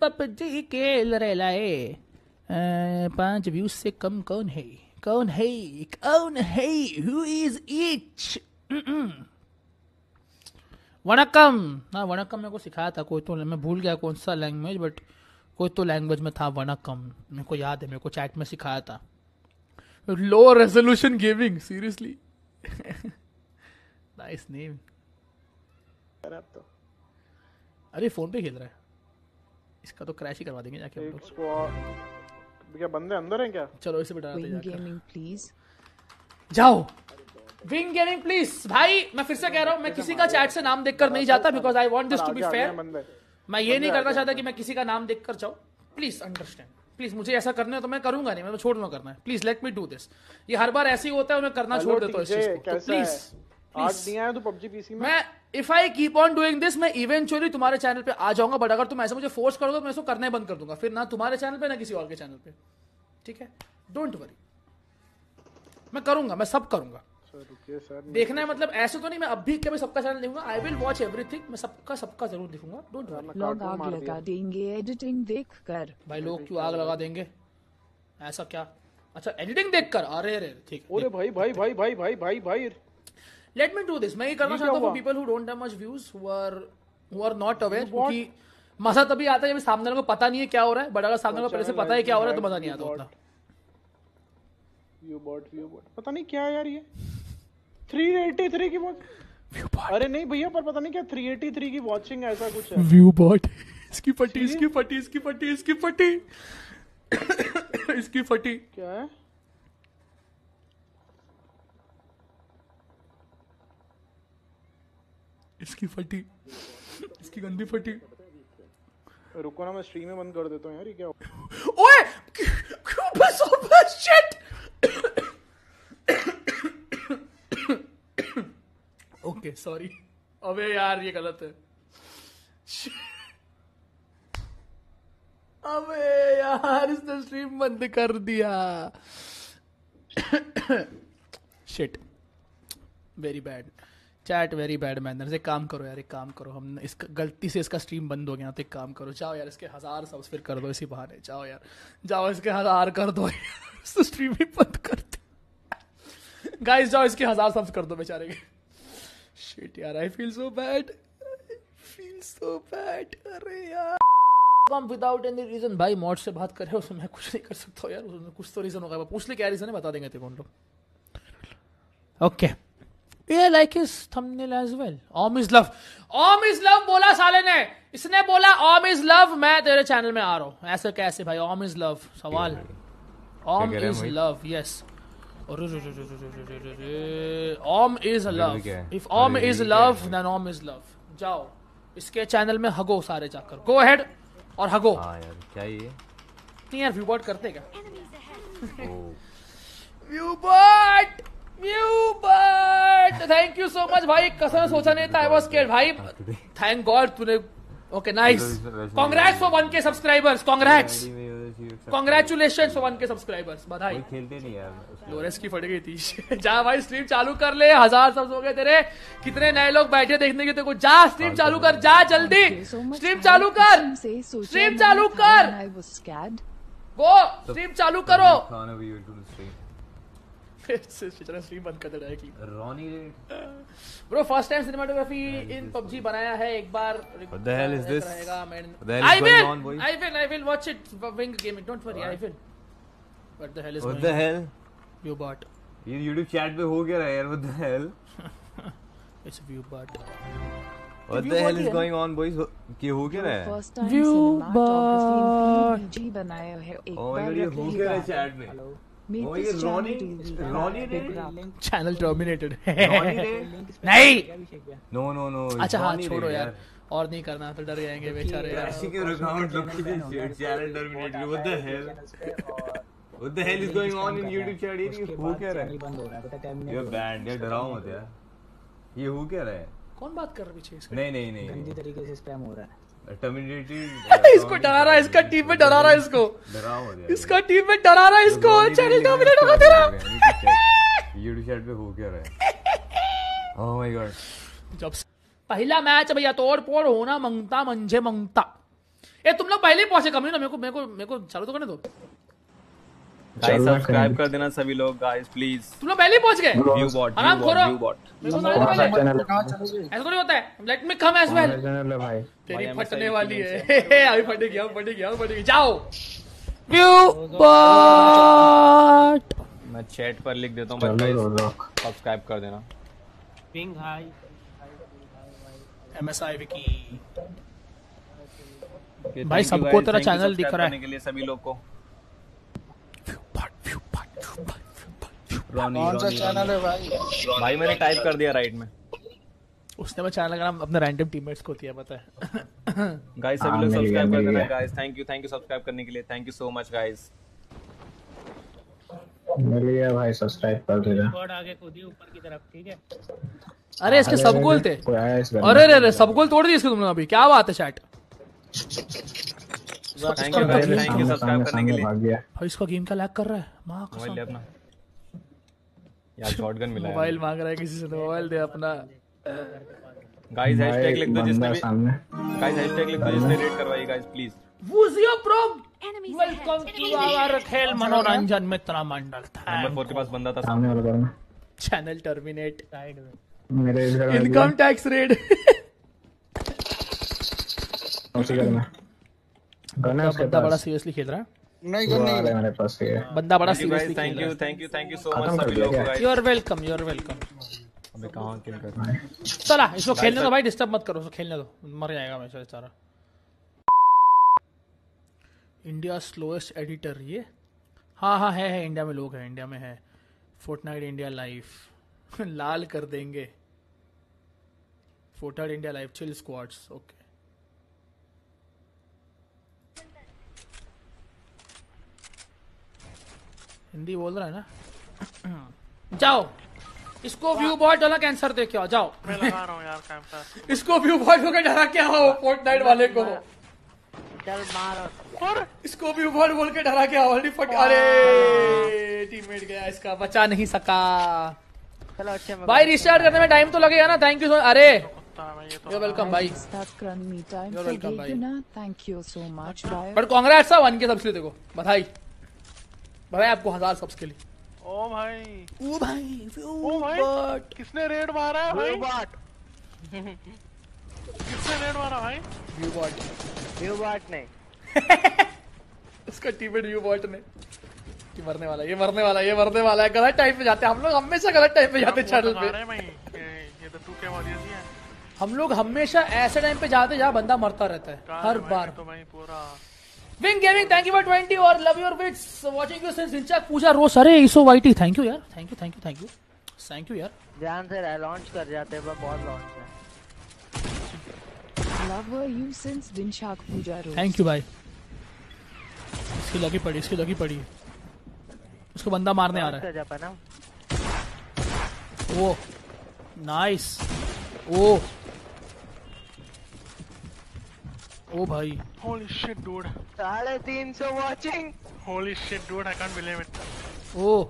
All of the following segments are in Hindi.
पपजी के लरे लाए। पाँच व्यूज़ से कम कौन है? कौन है? कौन है? हु इज़ इच वनकम हाँ वनकम मेरे को सिखाया था, कोई तो मैं भूल गया कौन सा लैंग्वेज बट कोई तो लैंग्वेज में था वनकम मेरे को याद है, मेरे को चैट में सिखाया था। Low resolution gaming seriously nice name तो अरे फ़ोन पे खेल रहा है। इसका तो क्रैश ही करवा देंगे जाके हम लोग। क्या बंदे अंदर हैं क्या? चलो इसे बिठा Wing जाकर। Gaming, please. जाओ। विंग गेमिंग प्लीज़ भाई मैं फिर से कह रहा हूँ मैं किसी का चैट से नाम देखकर नहीं जाता because I want this to be fair मैं ये नहीं करना चाहता कि मैं किसी का नाम देखकर जाऊँ। प्लीज़ अंडरस्टैंड प्लीज़ मुझे ऐसा करना है तो मैं करूँगा नहीं मैं छोड़ दूँगा करना है। Please let me do this ये हर बार ऐसे ही होता है मैं करना छोड़ देता हूँ इस चीज़ को। तो प्लीज़? आज नहीं आया तो में? मैं if I keep on doing this मैं इवेंचुअली तुम्हारे चैनल पे आ जाऊँगा बट अगर तुम ऐसे मुझे फोर्स करोगे तो मैं इसको करना ही बंद कर दूँगा। फिर ना तुम्हारे चैनल पे ना किसी और के चैनल पे। ठीक है? डोंट वरी मैं करूँगा मैं सब करूँगा। सर देखना है मतलब ऐसे तो नहीं मैं अभी कभी सबका चैनल देखूँगा। आई विल वॉच एवरीथिंग मैं सबका सबका ज़रूर देखूँगा। डोंट वरी लोग आग लगा देंगे एडिटिंग देख कर भाई लोग क्यों आग लगा देंगे? ऐसा क्या? अच्छा एडिटिंग देखकर? अरे अरे ठीक है। अरे भाई भाई भाई भाई भाई भाई भाई। लेट मी डू दिस मैं ये करना चाहता हूँ people who don't have much views who are who are not aware क्योंकि मज़ा तभी आता है जब सामने वाले को पता नहीं है क्या हो रहा है बट अगर सामने वाले को पहले से पता है क्या हो रहा है तो मज़ा नहीं आता उतना व्यू बॉट व्यू बॉट पता नहीं क्या है यार ये। 383 की वॉच अरे नहीं भैया पर पता नहीं क्या 383 की वॉचिंग ऐसा कुछ है। व्यू बॉट इसकी फटी इसकी फटी इसकी फटी इसकी फटी। इसकी फटी। क्या है? इसकी फटी। इसकी गंदी फटी। रुको ना मैं स्ट्रीम में बंद कर देता हूँ यार ये क्या ओए! क्यों बस बस शिट ओके सॉरी अबे यार, ये गलत है। अबे यार, इसने स्ट्रीम बंद कर दिया। Shit very bad chat very bad manners एक काम करो यार, एक काम करो। हम इसका गलती से इसका स्ट्रीम बंद हो गया तो एक काम करो। जाओ यार, इसके हज़ार सब्स फिर कर दो इसी बहाने। जाओ यार। जाओ, इसके हज़ार कर दो। स्ट्रीम ही बंद कर दो गाइस जाओ, इसके हज़ार सब्स कर दो बेचारे के। शिट यार I feel so bad feel so bad अरे यार कम विदाउट एनी रीजन भाई मॉड से बात कर रहे हो उसमें मैं कुछ नहीं कर सकता यार उसमें कुछ तो रीजन होगा पूछ ले क्या रीजन है बता देंगे तेरे को लोग ओके ये like his thumbnail as well Om is love Om is love बोला साले ने इसने बोला ओम इज़ लव मैं तेरे चैनल में आ रहा हूँ ऐसे कैसे भाई ओम इज़ लव सवाल Om is love yes Om is love if Om is love then Om is love जाओ इसके चैनल में हगो सारे जाकर। गो अहेड और हगो। हाँ यार क्या ये? नहीं यार व्यूबॉट करते क्या? Viewbot viewbot thank you so much भाई। कसम से सोचा नहीं था आई वाज स्केर्ड भाई। थैंक गॉड तूने ओके नाइस कांग्रेट्स फॉर 1 के सब्सक्राइबर्स कांग्रेट्स कांग्रेचुलेशंस फॉर 1 के सब्सक्राइबर्स बधाई कोई खेलते नहीं यार लोरेस की फट गई थी जा भाई स्ट्रीम चालू कर ले हज़ार सब्स हो गए तेरे। कितने नए लोग बैठे देखने के तेरे को जा स्ट्रीम चालू कर जा जल्दी। स्ट्रीम चालू कर स्ट्रीम चालू कर. गो स्ट्रीम चालू करो। खाना स्ट्रीम स्ट्रीम बंद कर दे directly Ronnie bro first time cinematography in PUBG बनाया है एक बार What the hell is this? रहेगा What the hell is I will I will I will watch it wing gaming don't worry I will what the hell is what the hell view bot ये यूट्यूब चैट पे हो क्या रहा है यार what the hell it's view bot what the hell bot is है। गोइंग ऑन बॉयज़ ये हो क्या रहा है cinematography in PUBG बनाया है एक बार ये हो क्या रहा है चैट में। चैनल टर्मिनेटेड नहीं! नो नो नो अच्छा हाँ छोड़ो यार। और नहीं करना तो डर जाएँगे बेचारे। ये हो क्या रहा है? कौन बात कर रहा है पीछे इसका? नहीं नहीं नहीं। गंदी तरीके से स्पैम हो रहा है। इसको डरा रहा है इसका टीम में डरा रहा है इसको। इसका टीम में डरा रहा है इसको चैनल डोमिनेट होगा तेरा। यूट्यूब चैट पे हो क्या रहा है। ओह माय गॉड जब पहला मैच भैया तोड़ फोड़ होना मंगता मंझे मंगता। ए तुम लोग पहले ही पहुँचे कमी ना मेरे को मेरे को मेरे को चालू तो करने दो। गाइस सब्सक्राइब कर देना सभी लोग गाइस प्लीज़ तुम लोग पहले ही पहुँच गए? व्यू बॉट आराम व्यू बॉट करो। व्यू बॉट ऐसा नहीं होता है। Let me come as well channel है भाई। तेरी फटने वाली है। अभी फटेगी अब फटेगी अब फटेगी जाओ। व्यू बॉट मैं चैट पर लिख देता हूँ गाइस सब्सक्राइब कर देना। पिंग हाई एमएसआई विकी भाई, सबको तेरा channel दिख रहा है। के लिए सभी लोग को। रॉनी कौन सा चैनल है भाई? भाई मैंने टाइप कर दिया राइट में। उसने मैं चैनल का नाम अपने रैंडम टीममेट्स को दिया पता है। गाइस हाँ, सभी लोग सब्सक्राइब कर देना guys thank you thank you subscribe करने के लिए. Thank you so much guys मिल गया भाई सब्सक्राइब कर दीजिए गॉड आगे कूदी ऊपर की तरफ़ ठीक है? अरे इसके सब गोल थे। कोई आया इस घर अरे अरे अरे सब गोल तोड़ दिए इसके तुमने अभी। क्या बात है chat thank you thank you subscribe करने के लिए। भाई इसका गेम का लैग कर रहा है? माँ कसम। अपना। यार शॉटगन मिला मोबाइल मांग रहा है किसी से तो मोबाइल दे अपना। गाइस हैशटैग लिख दो जिसने भी गाइस हैशटैग लिख दो जिसने रेड करवाई गाइस प्लीज़ वुजियो प्रोम वेलकम टू आवर खेल मनोरंजन मित्र मंडल नंबर 4 के पास बंदा था। सामने वाले घर में चैनल टर्मिनेट साइड में। मेरे इनकम टैक्स रेड उसी घर में? गन बंदा बड़ा सीरियसली खेल रहा है? वो आ रहा है मेरे पास ये बंदा बड़ा seriously thank you thank you thank you so much सभी लोगों को? है you are welcome you are welcome कहाँ किल है चला इसको खेलने दो भाई डिस्टर्ब मत करो खेलने दो मर जाएगा हमेशा बेचारा इंडिया स्लोएस्ट एडिटर ये हाँ हाँ है है इंडिया में लोग हैं इंडिया में है फोर्टनाइट इंडिया लाइफ लाल कर देंगे Fortnite India life chill squads okay Hindi बोल रहा है ना? जाओ। इसको व्यू बॉट वाला कैंसर दे के जाओ। मैं लगा रहा हूँ यार कैंपर इसको व्यू बॉट होकर डरा क्या हो फोर्टनाइट वाले को। चल मार। इसको व्यू बॉट बोल के डरा क्या हो फट अरे टीममेट गया इसका बचा नहीं सका। चलो अच्छे भाई रिस्टार्ट करने में टाइम तो लगेगा ना? थैंक यू सो अरे। ये यू वेलकम भाई. Geguna. Thank you so much. Bye. But congrats one के सबसे देखो। बधाई। बधाई आपको हज़ार सब्स के लिए। ओ भाई। ओ भाई ओ भाई बट। किसने रेड मारा है भाई? बाट किसने रेड मारा भाई? व्यू बॉट व्यू बाट नहीं उसका टीममेट व्यू बॉट ने। ये मरने वाला ये मरने वाला ये मरने वाला है। गलत टाइम पे जाते हैं। हम लोग हमेशा गलत टाइम पे जाते हैं चैनल पे। भाई ये तो टू के ही है? हम लोग हमेशा ऐसे टाइम पे जाते हैं जहाँ बंदा मरता रहता है। हर बार। तो भाई पूरा wing gaming thank you for 20 और love your vids watching you since Dinshak Puja rose अरे ईसो वाईटी थैंक यू यार thank you thank you thank you thank you यार. ध्यान से रह लॉन्च कर जाते हैं बहुत लॉन्च है. Lover you since Dinshak Puja Rose. Thank you भाई इसकी लगी पड़ी इसकी लगी पड़ी. उसको बंदा मारने आ रहा है. ओ नाइस ओ. ओ भाई। होली शिट डूड साढ़े तीन सौ watching holy shit dude I can't believe it ओ।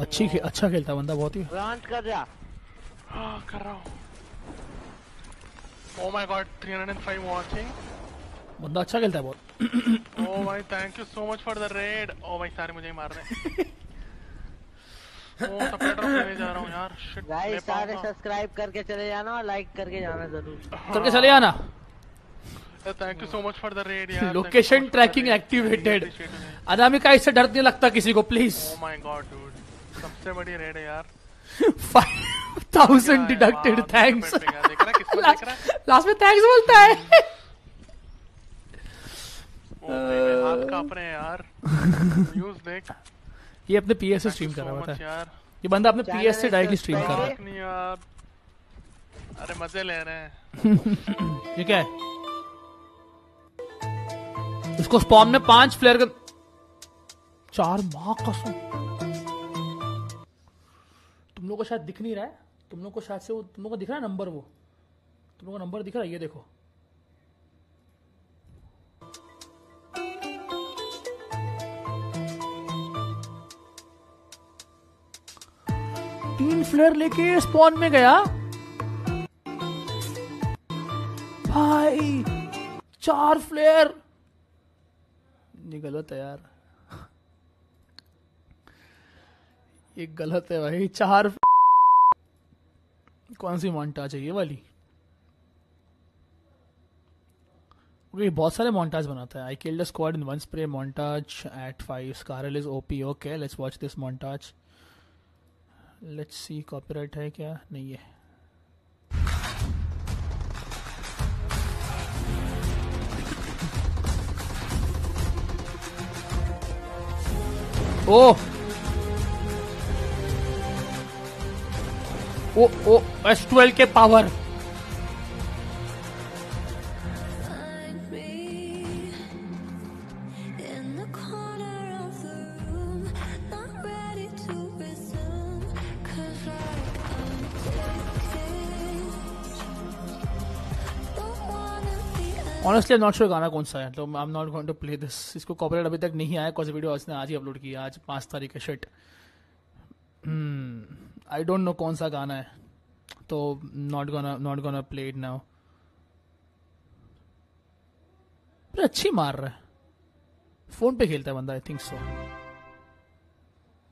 अच्छी खे, अच्छा खेलता बंदा बहुत ही। लॉन्च कर जा। हाँ कर रहा हूँ। ओ माय गॉड 305 वाचिंग बंदा अच्छा खेलता है बहुत। ओ भाई thank you so much for the raid ओ भाई सारे मुझे ही मार रहे हैं। ओ सपरेटर लेने जा रहा हूँ यार। शिट गाइस सारे सब्सक्राइब करके चले जाना और लाइक करके जाना ज़रूर। करके चले आना thank you so much for the raid यार। लोकेशन ट्रैकिंग एक्टिवेटेड अनामिका इससे डर नहीं लगता किसी को please oh my god dude सबसे बड़ी रेड है यार। फाइव थाउज़ेंड डिडक्टेड थैंक्स देख रहा है किस्मत देख रहा है? लास्ट में थैंक्स बोलता है। हाथ काँप रहे हैं यार। व्यूज़ देख। ये अपने पीएस से स्ट्रीम कर रहा है यार। ये बंदा अपने पीएस से डायरेक्टली स्ट्रीम कर रहा है। अरे मज़े ले रहे हैं। ये क्या है? इसको स्पॉन में पाँच फ्लेयर का चार माँ कसम। तुम लोग को शायद दिख नहीं रहा है। तुम लोग को शायद से वो तुम लोग को दिख रहा है नंबर वो? तुम लोग को नंबर दिख रहा है? ये देखो। फ्लेयर लेके स्पॉन में गया। भाई, चार फ्लेयर ये गलत है यार। ये गलत है भाई, चार कौन सी मोन्टाज है ये वाली? ओके बहुत सारे मोन्टाज बनाता है। I killed squad in one spray montage at five SCARL is OP okay let's watch this montage let's see copyright है क्या? नहीं है। ओ! ओ ओ एस ट्वेल्व के पावर ऑनेस्टली नॉट श्योर गाना कौन सा है तो I am not going to play this इसको कॉपीराइट अभी तक नहीं आया कौन वीडियो उसने आज ही अपलोड किया आज पाँच तारीख है शिट आई डोंट नो कौन सा गाना है तो not gonna not gonna play it now पर अच्छी मार रहा है। फ़ोन पे खेलता है बंदा आई थिंक सो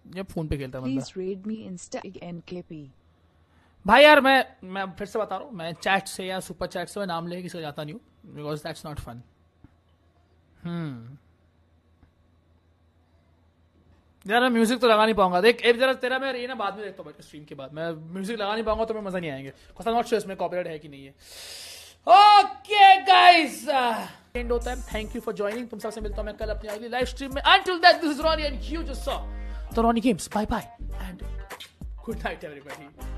जब फ़ोन पे खेलता है बंदा। Raid me Insta भाई यार मैं मैं फिर से बता रहा हूँ मैं चैट से या सुपर चैट से मैं नाम लेके किसी को जाता नहीं हूँ। Because that's not fun hmm यार, मैं म्यूज़िक तो लगा नहीं पाऊँगा। देख, एक जरा तेरा मैं ये ना बाद में देखता हूँ स्ट्रीम के बाद। मैं म्यूज़िक लगा नहीं पाऊँगा तो मैं मज़ा नहीं आएँगे। आई नॉट श्योर इसमें कॉपीराइट है कि नहीं है। ओके गाइस एंड होता है थैंक यू फॉर ज्वाइनिंग तुम सबसे मिलता हूँ मैं कल अपनी अगली लाइव स्ट्रीम में। Until that this is Ronnie and you just saw the Ronnie games bye bye and good night everybody